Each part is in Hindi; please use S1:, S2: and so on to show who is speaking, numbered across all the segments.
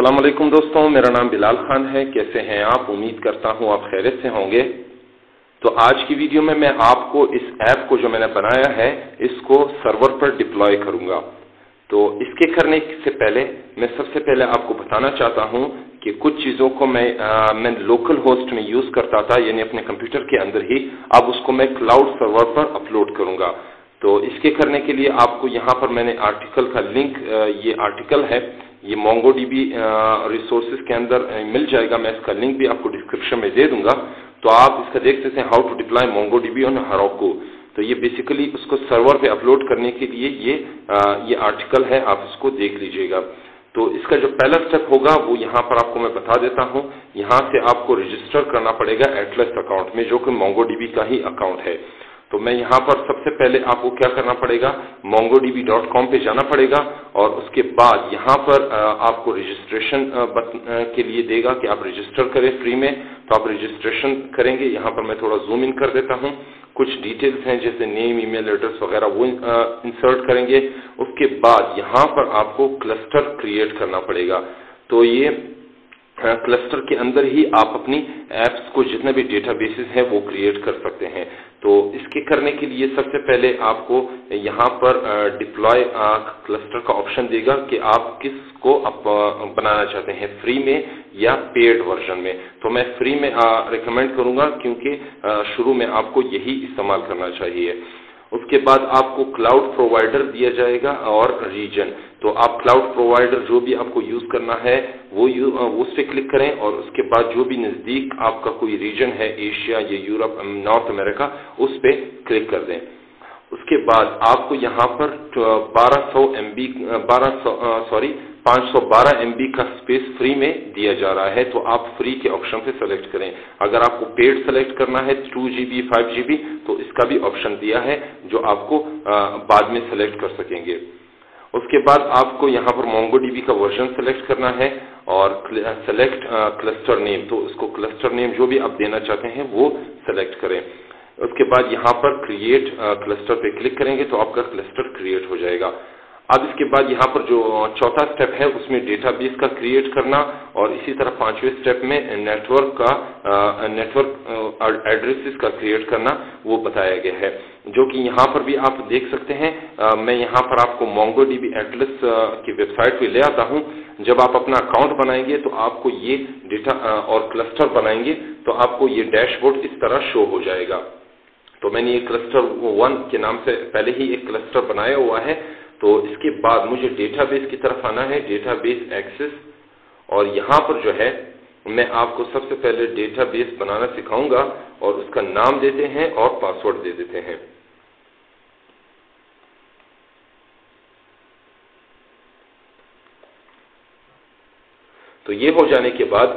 S1: असलम दोस्तों मेरा नाम बिलाल खान है। कैसे हैं आप? उम्मीद करता हूँ आप खैरियत से होंगे। तो आज की वीडियो में मैं आपको इस ऐप को जो मैंने बनाया है इसको सर्वर पर डिप्लॉय करूँगा। तो इसके करने से पहले मैं सबसे पहले आपको बताना चाहता हूँ कि कुछ चीज़ों को मैं आ, मैं लोकल होस्ट में यूज़ करता था यानी अपने कंप्यूटर के अंदर ही। अब उसको मैं क्लाउड सर्वर पर अपलोड करूँगा। तो इसके करने के लिए आपको यहाँ पर मैंने आर्टिकल का लिंक ये आर्टिकल है। ये मोंगो डीबी रिसोर्सेज के अंदर मिल जाएगा। मैं इसका लिंक भी आपको डिस्क्रिप्शन में दे दूँगा। तो आप इसका देख सकते हैं how to deploy Mongo DB on Heroku तो ये बेसिकली उसको सर्वर पे अपलोड करने के लिए ये आ, ये आर्टिकल है। आप इसको देख लीजिएगा। तो इसका जो पहला स्टेप होगा वो यहाँ पर आपको मैं बता देता हूँ। यहाँ से आपको रजिस्टर करना पड़ेगा एटलस अकाउंट में जो कि मोंगो का ही अकाउंट है। तो मैं यहाँ पर सबसे पहले आपको क्या करना पड़ेगा? mongodb.com पे जाना पड़ेगा और उसके बाद यहाँ पर आपको रजिस्ट्रेशन के लिए देगा कि आप रजिस्टर करें फ्री में। तो आप रजिस्ट्रेशन करेंगे। यहाँ पर मैं थोड़ा जूम इन कर देता हूँ। कुछ डिटेल्स हैं, जैसे नेम ईमेल एड्रेस वगैरह, वो इंसर्ट करेंगे। उसके बाद यहाँ पर आपको क्लस्टर क्रिएट करना पड़ेगा। तो ये क्लस्टर के अंदर ही आप अपनी एप्स को जितने भी डेटाबेसेस हैं, वो क्रिएट कर सकते हैं। तो इसके करने के लिए सबसे पहले आपको यहाँ पर डिप्लॉय क्लस्टर का ऑप्शन देगा कि आप किसको आप बनाना चाहते हैं फ्री में या पेड वर्जन में। तो मैं फ्री में रिकमेंड करूँगा क्योंकि शुरू में आपको यही इस्तेमाल करना चाहिए। उसके बाद आपको क्लाउड प्रोवाइडर दिया जाएगा और रीजन तो आप क्लाउड प्रोवाइडर जो भी आपको यूज़ करना है, वो उस पर क्लिक करें और उसके बाद जो भी नज़दीक आपका कोई रीजन है एशिया या यूरोप नॉर्थ अमेरिका उस पर क्लिक कर दें। उसके बाद आपको यहाँ पर 1200 एमबी 1200 सॉरी 512 एमबी का स्पेस फ्री में दिया जा रहा है तो आप फ्री के ऑप्शन से सेलेक्ट करें। अगर आपको पेड सेलेक्ट करना है टू जीबी फाइव जीबी तो इसका भी ऑप्शन दिया है, जो आपको बाद में सेलेक्ट कर सकेंगे। उसके बाद आपको यहाँ पर मोंगोडीबी का वर्जन सेलेक्ट करना है और सेलेक्ट क्लस्टर नेम तो उसको क्लस्टर नेम जो भी आप देना चाहते हैं, वो सेलेक्ट करें। उसके बाद यहाँ पर क्रिएट क्लस्टर पे क्लिक करेंगे तो आपका क्लस्टर क्रिएट हो जाएगा। अब इसके बाद यहाँ पर जो चौथा स्टेप है उसमें डेटाबेस का क्रिएट करना और इसी तरह पाँचवें स्टेप में नेटवर्क का नेटवर्क एड्रेसेस का क्रिएट करना वो बताया गया है। जो कि यहाँ पर भी आप देख सकते हैं आ, मैं यहाँ पर आपको मोंगो डीबी एटलस की वेबसाइट पे ले आता हूँ। जब आप अपना अकाउंट बनाएँगे तो आपको ये डेटा और क्लस्टर बनाएँगे तो आपको ये डैशबोर्ड इस तरह शो हो जाएगा। तो मैंने ये क्लस्टर वन के नाम से पहले ही एक क्लस्टर बनाया हुआ है। तो इसके बाद मुझे डेटाबेस की तरफ़ आना है डेटाबेस एक्सेस और यहाँ पर जो है, मैं आपको सबसे पहले डेटाबेस बनाना सिखाऊँगा और उसका नाम देते हैं और पासवर्ड दे देते हैं। तो ये हो जाने के बाद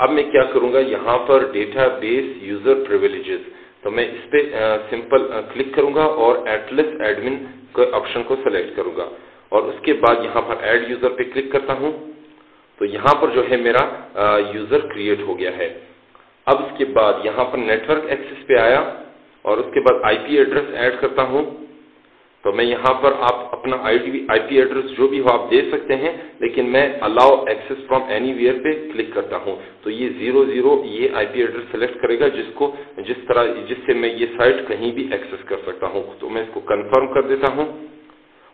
S1: अब मैं क्या करूँगा, यहाँ पर डेटाबेस यूज़र प्रिविलेजेस तो मैं इस पे सिंपल क्लिक करूँगा और एटलेस एडमिन के ऑप्शन को सिलेक्ट करूँगा। और उसके बाद यहाँ पर एड यूज़र पे क्लिक करता हूँ। तो यहाँ पर जो है मेरा यूज़र क्रिएट हो गया है। अब इसके बाद यहाँ पर नेटवर्क एक्सेस पे आया और उसके बाद आईपी एड्रेस ऐड करता हूँ। तो मैं यहाँ पर आप अपना आईपी एड्रेस जो भी हो आप दे सकते हैं, लेकिन मैं अलाउ एक्सेस फ्रॉम एनीवेयर पे क्लिक करता हूँ। तो ये ज़ीरो ज़ीरो ये आईपी एड्रेस सेलेक्ट करेगा जिसको, जिस तरह, जिससे मैं ये साइट कहीं भी एक्सेस कर सकता हूँ। तो मैं इसको कंफर्म कर देता हूँ।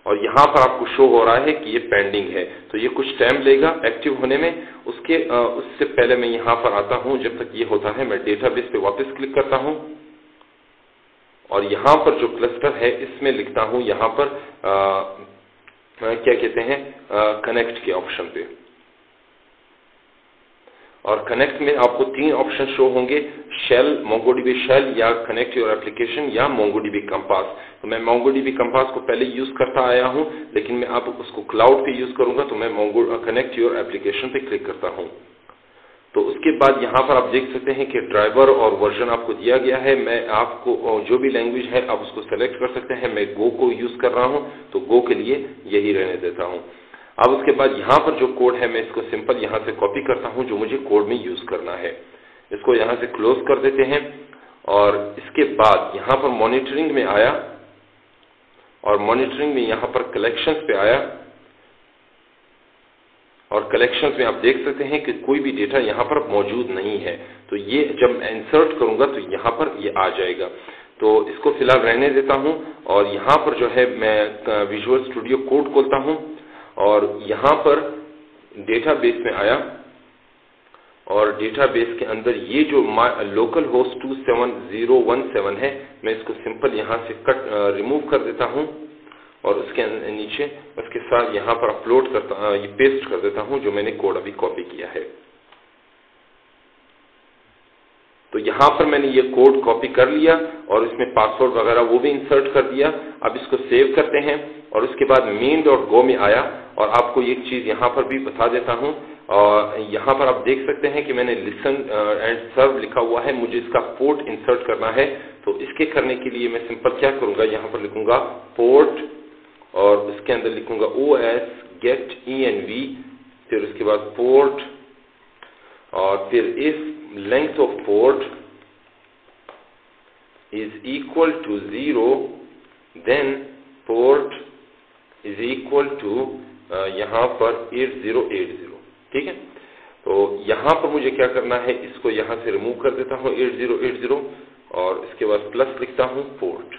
S1: और यहाँ पर आपको शो हो रहा है कि ये पेंडिंग है। तो ये कुछ टाइम लेगा एक्टिव होने में। उसके उससे पहले मैं यहाँ पर आता हूँ। जब तक ये होता है, मैं डेटाबेस पे वापस क्लिक करता हूँ। और यहाँ पर जो क्लस्टर है इसमें लिखता हूँ यहाँ पर आ, क्या कहते हैं कनेक्ट के ऑप्शन पे। और कनेक्ट में आपको तीन ऑप्शन शो होंगे शेल मोंगोडीबी शेल या कनेक्ट योर एप्लीकेशन या मोंगोडीबी कंपास तो मैं मोंगोडीबी कंपास को पहले यूज़ करता आया हूँ लेकिन मैं आप उसको क्लाउड पे यूज़ करूँगा तो मैं मोंगो कनेक्ट योर एप्लीकेशन पे क्लिक करता हूँ। तो उसके बाद यहाँ पर आप देख सकते हैं कि ड्राइवर और वर्जन आपको दिया गया है। मैं आपको जो भी लैंग्वेज है, आप उसको सेलेक्ट कर सकते हैं। मैं गो को यूज़ कर रहा हूँ तो गो के लिए यही रहने देता हूँ। अब उसके बाद यहाँ पर जो कोड है, मैं इसको सिंपल यहाँ से कॉपी करता हूँ, जो मुझे कोड में यूज़ करना है। इसको यहाँ से क्लोज कर देते हैं और इसके बाद यहाँ पर मॉनिटरिंग में आया और मॉनिटरिंग में यहाँ पर कलेक्शंस पे आया। और कलेक्शन में आप देख सकते हैं कि कोई भी डेटा यहाँ पर मौजूद नहीं है। तो ये जब इंसर्ट करूँगा तो यहाँ पर ये आ जाएगा। तो इसको फ़िलहाल रहने देता हूँ और यहाँ पर जो है मैं विजुअल स्टूडियो कोड खोलता हूँ और यहाँ पर डेटाबेस में आया और डेटाबेस के अंदर ये जो लोकल होस्ट 27017 है, मैं इसको सिंपल यहाँ से कट रिमूव कर देता हूँ। और उसके नीचे उसके साथ यहाँ पर अपलोड करता ये पेस्ट कर देता हूँ, जो मैंने कोड अभी कॉपी किया है। तो यहाँ पर मैंने ये कोड कॉपी कर लिया और इसमें पासवर्ड वगैरह वो भी इंसर्ट कर दिया। अब इसको सेव करते हैं और उसके बाद मेन डॉट गो में आया और आपको एक चीज़ यहाँ पर भी बता देता हूँ। और यहाँ पर आप देख सकते हैं कि मैंने लिसन एंड सर्व लिखा हुआ है। मुझे इसका पोर्ट इंसर्ट करना है। तो इसके करने के लिए मैं सिंपल क्या करूँगा? यहाँ पर लिखूँगा पोर्ट और उसके अंदर लिखूँगा O S get E N V फिर उसके बाद पोर्ट और फिर इस of port is equal to 0 then port is equal to uh, यहाँ पर 8080 ठीक है? तो यहाँ पर मुझे क्या करना है इसको यहाँ से रिमूव कर देता हूँ 8080 और इसके बाद प्लस लिखता हूँ पोर्ट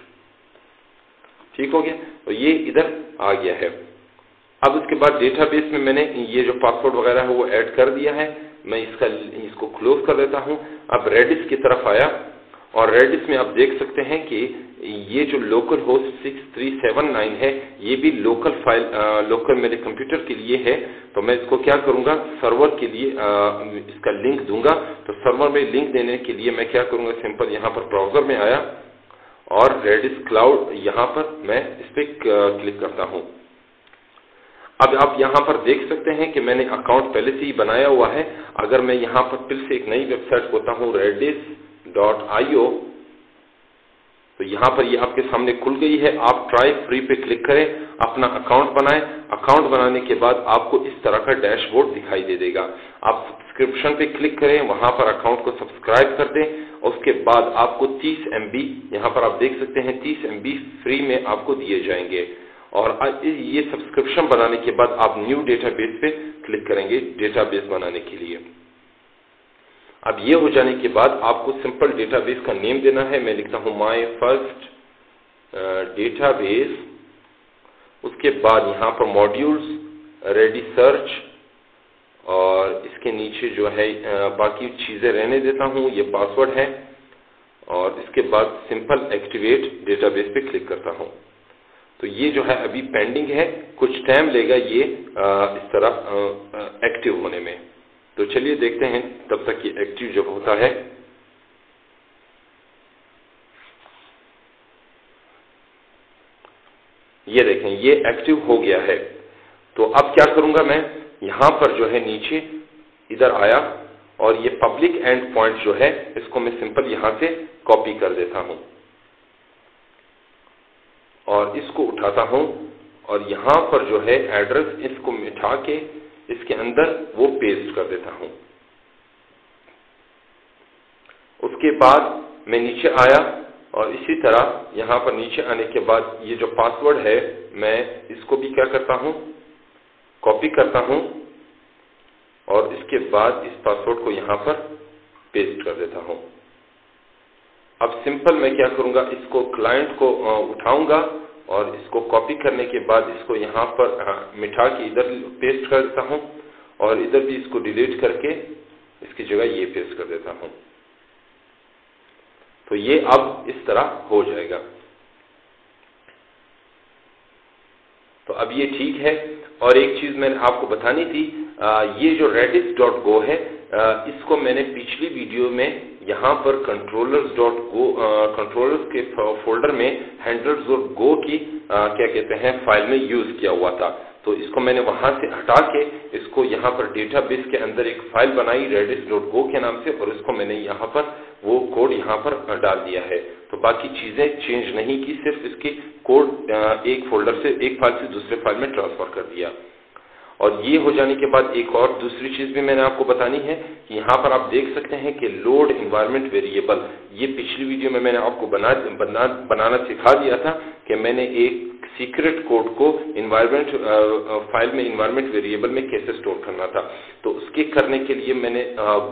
S1: ठीक हो गया? तो ये इधर आ गया है। अब उसके बाद डेटाबेस में मैंने ये जो पासवर्ड वगैरह है वो ऐड कर दिया है। मैं इसका इसको क्लोज कर देता हूँ। अब रेडिस की तरफ़ आया और रेडिस में आप देख सकते हैं कि ये जो लोकल होस्ट 6379 है ये भी लोकल फ़ाइल आ, लोकल मेरे कंप्यूटर के लिए है। तो मैं इसको क्या करूँगा? सर्वर के लिए आ, इसका लिंक दूँगा। तो सर्वर में लिंक देने के लिए मैं क्या करूँगा? सिंपल यहाँ पर ब्राउज़र में आया। और रेडिस क्लाउड यहाँ पर मैं इस पर क्लिक करता हूँ। अब आप यहाँ पर देख सकते हैं कि मैंने अकाउंट पहले से ही बनाया हुआ है। अगर मैं यहाँ पर फिर से एक नई वेबसाइट होता हूँ रेडिस डॉट आईओ तो यहाँ पर ये यह आपके सामने खुल गई है। आप ट्राई फ्री पे क्लिक करें, अपना अकाउंट बनाएँ। अकाउंट बनाने के बाद आपको इस तरह का डैशबोर्ड दिखाई दे देगा। आप सब्सक्रिप्शन पे क्लिक करें, वहाँ पर अकाउंट को सब्सक्राइब कर दें, और उसके बाद आपको 30 एमबी यहाँ पर आप देख सकते हैं 30 एमबी फ्री में आपको दिए जाएँगे। और ये सब्सक्रिप्शन बनाने के बाद आप न्यू डेटाबेस पे क्लिक करेंगे डेटाबेस बनाने के लिए। अब ये हो जाने के बाद आपको सिंपल डेटाबेस का नेम देना है, मैं लिखता हूँ माय फ़र्स्ट डेटाबेस उसके बाद यहाँ पर मॉड्यूल्स रेडी सर्च और इसके नीचे जो है बाकी चीज़ें रहने देता हूँ, ये पासवर्ड है। और इसके बाद सिंपल एक्टिवेट डेटाबेस पे क्लिक करता हूँ। तो ये जो है अभी पेंडिंग है। कुछ टाइम लेगा ये इस तरह एक्टिव होने में। तो चलिए देखते हैं तब तक ये एक्टिव जब होता है। ये देखें, ये एक्टिव हो गया है। तो अब क्या करूँगा मैं? यहाँ पर जो है नीचे इधर आया और ये पब्लिक एंड पॉइंट जो है, इसको मैं सिंपल यहाँ से कॉपी कर देता हूँ। और इसको उठाता हूँ और यहाँ पर जो है एड्रेस इसको मिठा के इसके अंदर वो पेस्ट कर देता हूँ। उसके बाद मैं नीचे आया और इसी तरह यहाँ पर नीचे आने के बाद ये जो पासवर्ड है, मैं इसको भी क्या करता हूँ? कॉपी करता हूँ और इसके बाद इस पासवर्ड को यहाँ पर पेस्ट कर देता हूँ। अब सिंपल मैं क्या करूँगा? इसको क्लाइंट को उठाऊँगा और इसको कॉपी करने के बाद इसको यहाँ पर मिठा के इधर पेस्ट कर देता हूँ और इधर भी इसको डिलीट करके इसकी जगह ये पेस्ट कर देता हूँ। तो ये अब इस तरह हो जाएगा। तो अब ये ठीक है। और एक चीज़ मैंने आपको बतानी थी ये जो रेडिस डॉट गो है इसको मैंने पिछली वीडियो में यहाँ पर कंट्रोलर्स डॉट गो कंट्रोलर्स के फोल्डर में हैंडल्स और गो की आ, क्या कहते हैं फ़ाइल में यूज़ किया हुआ था। तो इसको मैंने वहाँ से हटा के इसको यहाँ पर डेटाबेस के अंदर एक फ़ाइल बनाई रेडिस डॉट गो के नाम से और इसको मैंने यहाँ पर वो कोड यहाँ पर डाल दिया है। तो बाकी चीज़ें चेंज नहीं की सिर्फ़ इसके कोड एक फोल्डर से एक फ़ाइल से दूसरे फ़ाइल में ट्रांसफ़र कर दिया। और ये हो जाने के बाद एक और दूसरी चीज़ भी मैंने आपको बतानी है कि यहाँ पर आप देख सकते हैं कि लोड इन्वायरमेंट वेरिएबल ये पिछली वीडियो में मैंने आपको बना, बना बनाना सिखा दिया था कि मैंने एक सीक्रेट कोड को इन्वायरमेंट फ़ाइल में इन्वायरमेंट वेरिएबल में कैसे स्टोर करना था। तो उसके करने के लिए मैंने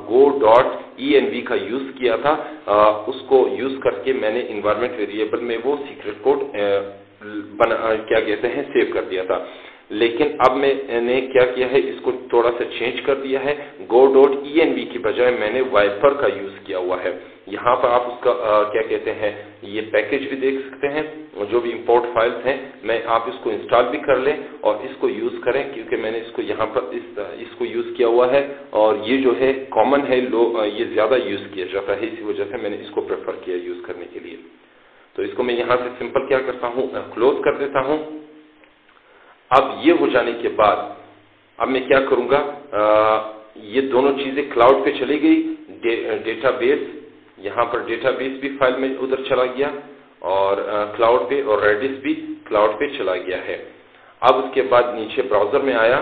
S1: go dot E N V का यूज़ किया था। आ, उसको यूज़ करके मैंने इन्वायरमेंट वेरिएबल में वो सीक्रेट कोड बना क्या कहते हैं सेव कर दिया था। लेकिन अब मैंने क्या किया है इसको थोड़ा सा चेंज कर दिया है। Go dot E N V की बजाय मैंने वाइपर का यूज़ किया हुआ है। यहाँ पर आप उसका आ, क्या कहते हैं ये पैकेज भी देख सकते हैं जो भी इम्पोर्ट फाइल्स हैं मैं आप इसको इंस्टॉल भी कर लें और इसको यूज़ करें क्योंकि मैंने इसको यहाँ पर इस इसको यूज़ किया हुआ है और ये जो है कॉमन है लो ये ज़्यादा यूज़ किया जाता है इसी वजह से मैंने इसको प्रेफर किया यूज़ करने के लिए। तो इसको मैं यहाँ से सिंपल क्या करता हूँ क्लोज कर देता हूँ। अब ये हो जाने के बाद अब मैं क्या करूँगा? आ, ये दोनों चीज़ें क्लाउड पे चली गई डे, डेटाबेस यहाँ पर डेटाबेस भी फ़ाइल में उधर चला गया और क्लाउड पे और रेडिस भी क्लाउड पे चला गया है। अब उसके बाद नीचे ब्राउज़र में आया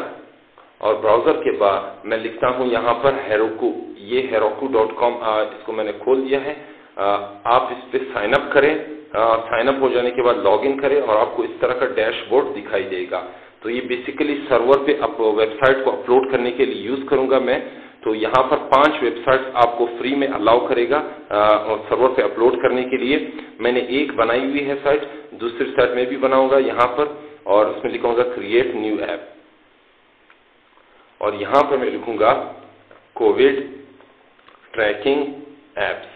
S1: और ब्राउज़र के बाद मैं लिखता हूँ यहाँ पर हेरोकू ये हेरोकू डॉट कॉम इसको मैंने खोल दिया है। आ, आप इस पे साइन अप करें। साइन अप हो जाने के बाद लॉगिन करें और आपको इस तरह का डैशबोर्ड दिखाई देगा। तो ये बेसिकली सर्वर पे वेबसाइट को अपलोड करने के लिए यूज़ करूँगा मैं। तो यहाँ पर पाँच वेबसाइट्स आपको फ्री में अलाउ करेगा और सर्वर पे अपलोड करने के लिए। मैंने एक बनाई हुई है साइट दूसरी साइट में भी बनाऊँगा यहाँ पर, और उसमें लिखूँगा क्रिएट न्यू ऐप और यहाँ पर मैं लिखूँगा कोविड ट्रैकिंग एप्स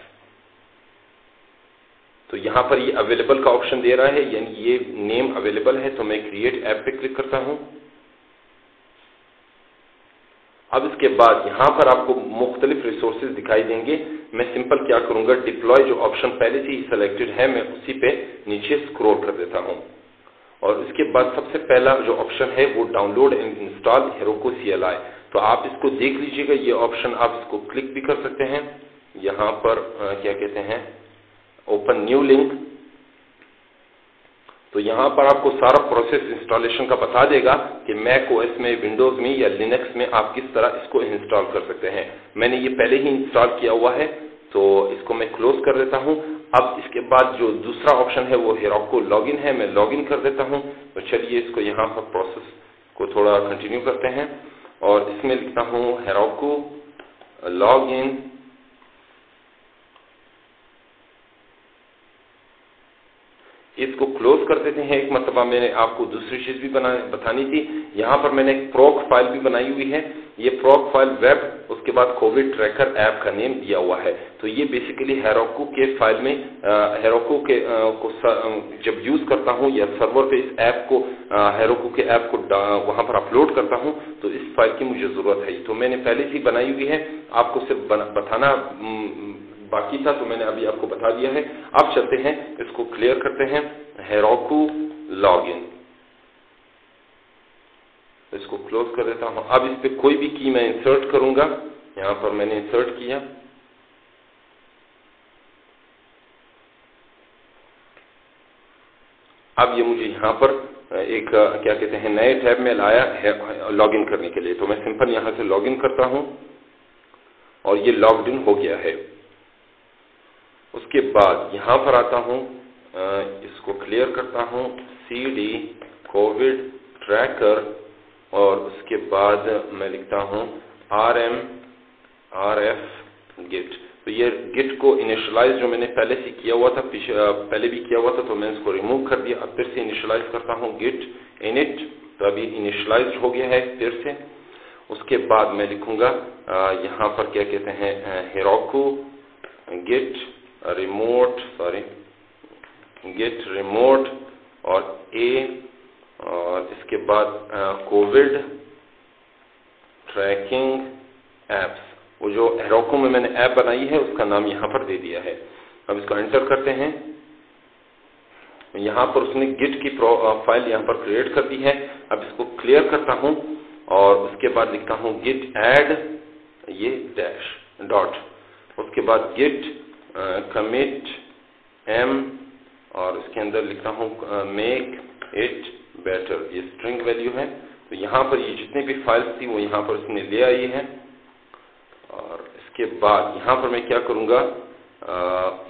S1: तो यहाँ पर ये अवेलेबल का ऑप्शन दे रहा है यानी ये नेम अवेलेबल है तो मैं क्रिएट ऐप पे क्लिक करता हूँ। अब इसके बाद यहाँ पर आपको मुख्तलिफ़ रिसोर्सेज दिखाई देंगे। मैं सिंपल क्या करूँगा डिप्लॉय जो ऑप्शन पहले से ही सिलेक्टेड है मैं उसी पे नीचे स्क्रॉल कर देता हूँ। और इसके बाद सबसे पहला जो ऑप्शन है वो download and install Heroku CLI तो आप इसको देख लीजिएगा ये ऑप्शन आप इसको क्लिक भी कर सकते हैं। यहाँ पर आ, क्या कहते हैं? Open new link. तो यहाँ पर आपको सारा प्रोसेस इंस्टॉलेशन का बता देगा कि मैक ओएस में, विंडोज़ में या लिनक्स में आप किस तरह इसको इंस्टॉल कर सकते हैं। मैंने ये पहले ही इंस्टॉल किया हुआ है तो इसको मैं क्लोज कर देता हूँ। अब इसके बाद जो दूसरा ऑप्शन है, वो हेरोको लॉगिन है, मैं लॉगिन कर देता हूँ। तो चलिए इसको यहाँ पर प्रोसेस को थोड़ा कंटिन्यू करते हैं। और इसमें लिखता हूँ हेरोको लॉग इन इसको क्लोज कर देते हैं। एक मतलब मैंने आपको दूसरी चीज़ भी बना बतानी थी। यहाँ पर मैंने एक प्रोक फ़ाइल भी बनाई हुई है। ये प्रोक फ़ाइल वेब उसके बाद कोविड ट्रैकर ऐप का नेम दिया हुआ है। तो ये बेसिकली हेरोको के फ़ाइल में हेरोको के आ, को स, जब यूज़ करता हूँ या सर्वर पे इस ऐप को हेरोको के ऐप को वहाँ पर अपलोड करता हूँ तो इस फ़ाइल की मुझे ज़रूरत है। तो मैंने पहले से बनाई हुई है। आपको सिर्फ़ बताना बाकी था तो मैंने अभी आपको बता दिया है। अब चलते हैं, इसको क्लियर करते हैं। हेरोकू लॉगिन इसको क्लोज कर देता हूँ। अब इस पे कोई भी की मैं इंसर्ट करूँगा। यहाँ पर मैंने इंसर्ट किया। अब ये मुझे यहाँ पर एक क्या कहते हैं, नए टैब में लाया है लॉगिन करने के लिए। तो मैं सिंपल यहाँ से लॉगिन करता हूँ। और ये लॉग्ड इन हो गया है। उसके बाद यहाँ पर आता हूँ इसको क्लियर करता हूँ सी डी कोविड ट्रैकर और उसके बाद मैं लिखता हूँ R M R F git तो ये गिट को इनिशलाइज जो मैंने पहले से किया हुआ था पहले भी किया हुआ था तो मैं इसको रिमूव कर दिया। अब फिर से इनिशलाइज करता हूँ गिट इनिट तो अभी इनिशलाइज हो गया है फिर से। उसके बाद मैं लिखूँगा यहाँ पर क्या कहते हैं Heroku git remote sorry get remote और ए और इसके बाद कोविड ट्रैकिंग एप्स वो जो एरोको में मैंने ऐप बनाई है, उसका नाम यहाँ पर दे दिया है। अब इसको एंटर करते हैं। यहाँ पर उसने गिट की फ़ाइल यहाँ पर क्रिएट कर दी है। अब इसको क्लियर करता हूँ और उसके बाद लिखता हूँ गिट एड ये डैश डॉट उसके बाद गिट कमिट एम और इसके अंदर लिखता हूँ मेक इट बेटर ये स्ट्रिंग वैल्यू है। तो यहाँ पर ये जितने भी फाइल्स थी, वो यहाँ पर इसने ले आई है। और इसके बाद यहाँ पर मैं क्या करूँगा?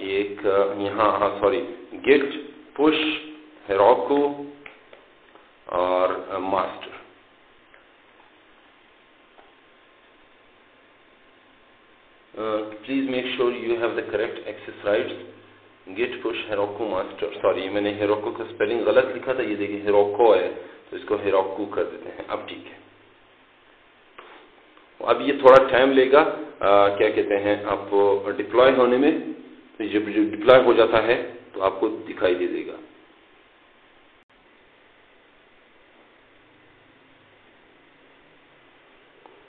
S1: एक, यहाँ हाँ सॉरी गिट पुश हेरोको और master please make sure you have the correct access rights get push Heroku master sorry मैंने हेरोको का स्पेलिंग गलत लिखा था ये देखिए हेरोको है तो इसको हेरोको कर देते हैं। अब ठीक है। अब ये थोड़ा टाइम लेगा। आ, क्या कहते हैं आप डिप्लॉय होने में तो जब डिप्लॉय हो जाता है तो आपको दिखाई दे देगा।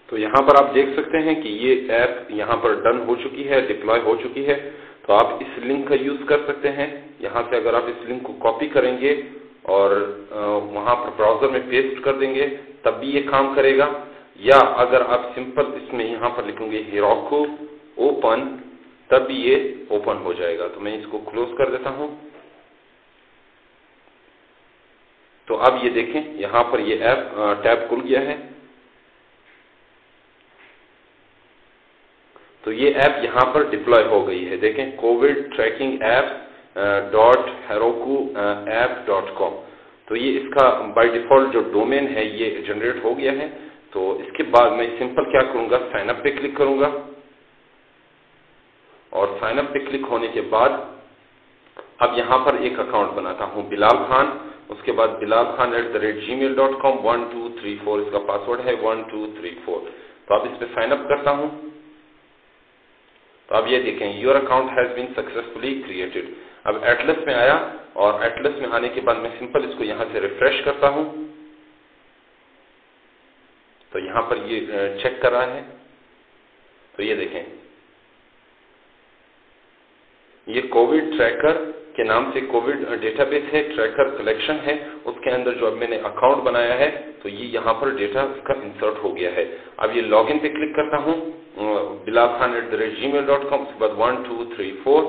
S1: तो यहाँ पर आप देख सकते हैं कि ये ऐप यहाँ पर डन हो चुकी है डिप्लॉय हो चुकी है। तो आप इस लिंक का यूज़ कर सकते हैं। यहाँ से अगर आप इस लिंक को कॉपी करेंगे और वहाँ पर ब्राउज़र में पेस्ट कर देंगे, तब भी ये काम करेगा। या अगर आप सिंपल इसमें यहाँ पर लिखेंगे हिरोको ओपन तब भी ये ओपन हो जाएगा। तो मैं इसको क्लोज कर देता हूँ। तो अब ये देखें, यहाँ पर ये ऐप टैब खुल गया है। तो ये ऐप यहाँ पर डिप्लॉय हो गई है। देखें Covid tracking app dot Heroku app dot com तो ये इसका बाय डिफ़ॉल्ट जो डोमेन है, ये जनरेट हो गया है। तो इसके बाद मैं सिंपल क्या करूँगा? साइन अप पे क्लिक करूँगा। और साइन अप पे क्लिक होने के बाद अब यहाँ पर एक अकाउंट बनाता हूँ, बिलाल खान। उसके बाद Bilal Khan at the rate Gmail dot com one two three four इसका पासवर्ड है वन टू थ्री फोर तो अब इस पर साइन अप करता हूँ। तो अब ये देखें your account has been successfully created अब एटलस में आया और एटलस में आने के बाद मैं सिंपल इसको यहाँ से रिफ्रेश करता हूँ। तो यहाँ पर ये चेक कर रहा है। तो ये देखें। ये कोविड ट्रैकर के नाम से कोविड डेटाबेस है ट्रैकर कलेक्शन है। उसके अंदर जो अब मैंने अकाउंट बनाया है तो ये यहाँ पर डेटा का इंसर्ट हो गया है। अब ये लॉगिन पे क्लिक करता हूँ Bilal Khan at the rate Gmail dot com उसके बाद वन टू थ्री फोर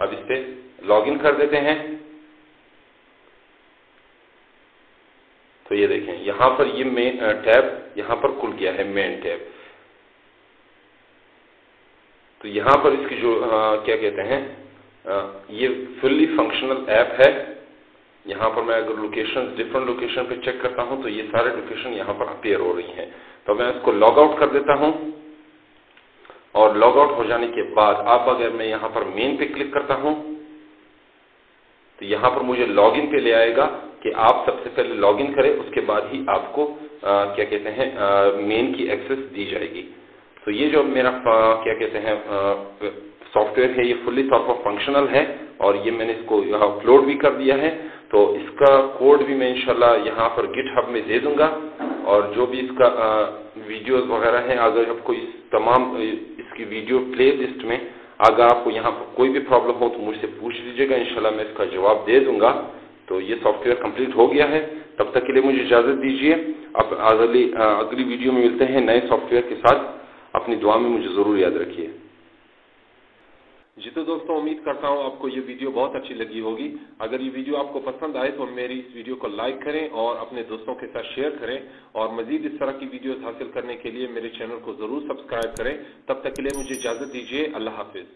S1: अब इस पर लॉग इन कर देते हैं। तो ये देखें यहाँ पर ये मेन टैब यहाँ पर खुल गया है मेन टैब। तो यहाँ पर इसकी जो आ, क्या कहते हैं आ, ये फुल्ली फंक्शनल ऐप है। यहाँ पर मैं अगर लोकेशन डिफरेंट लोकेशन पे चेक करता हूँ तो ये सारे लोकेशन यहाँ पर अपेयर हो रही हैं। तो मैं इसको लॉग आउट कर देता हूँ। और लॉग आउट हो जाने के बाद अब अगर मैं यहाँ पर मेन पे क्लिक करता हूँ तो यहाँ पर मुझे लॉगिन पे ले आएगा कि आप सबसे पहले लॉगिन करें उसके बाद ही आपको आ, क्या कहते हैं मेन की एक्सेस दी जाएगी। तो ये जो मेरा आ, क्या कहते हैं सॉफ्टवेयर है ये फुल्ली तौर पर फंक्शनल है और ये मैंने इसको अपलोड भी कर दिया है। तो इसका कोड भी मैं इंशाल्लाह यहाँ पर गिट हब में दे दूँगा। और जो भी इसका वीडियोस वगैरह हैं, अगर आपको इस तमाम इसकी वीडियो प्ले लिस्ट में अगर आपको यहाँ पर कोई भी प्रॉब्लम हो तो मुझसे पूछ लीजिएगा, इंशाल्लाह मैं इसका जवाब दे दूँगा। तो ये सॉफ्टवेयर कंप्लीट हो गया है। तब तक के लिए मुझे इजाज़त दीजिए। अब अगली अगली वीडियो में मिलते हैं नए सॉफ्टवेयर के साथ। अपनी दुआ में मुझे ज़रूर याद रखिए। जी तो दोस्तों उम्मीद करता हूँ आपको ये वीडियो बहुत अच्छी लगी होगी। अगर ये वीडियो आपको पसंद आए तो मेरी इस वीडियो को लाइक करें और अपने दोस्तों के साथ शेयर करें और मजीद इस तरह की वीडियोस हासिल करने के लिए मेरे चैनल को ज़रूर सब्सक्राइब करें। तब तक के लिए मुझे इजाज़त दीजिए। अल्लाह हाफिज।